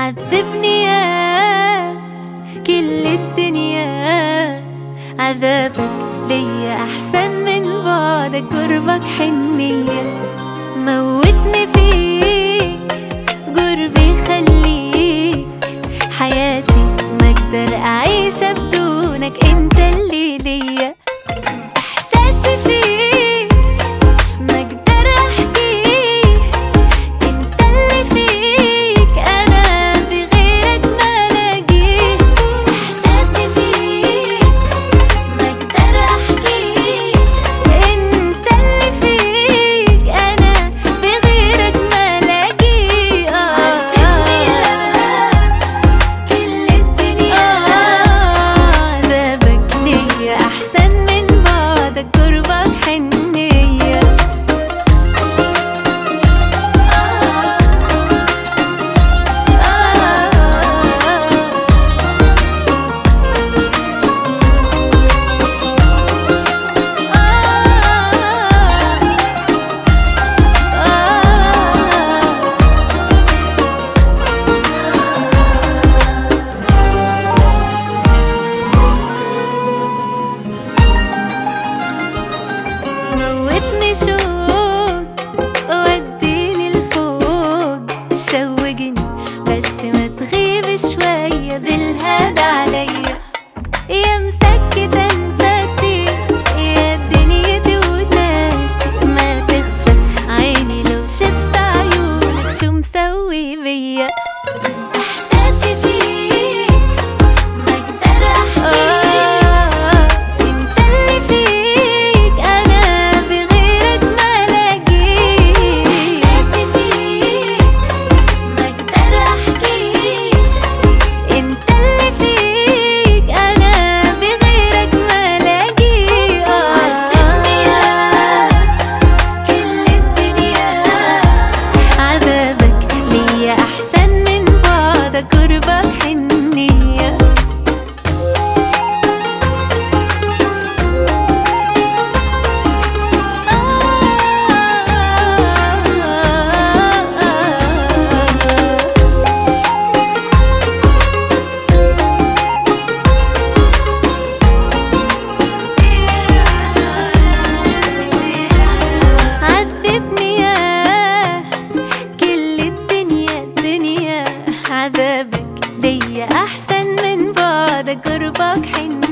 عذبني يا كل الدنيا. عذابك ليا أحسن من بعدك قربك حنية. موتني فيك قربي خليك حياتي ما أقدر أعيشها بدونك. انت بعدك قربك شوق لفوق بس ما تغيبش شوي the. ليا أحسن من بعدك قربك حنين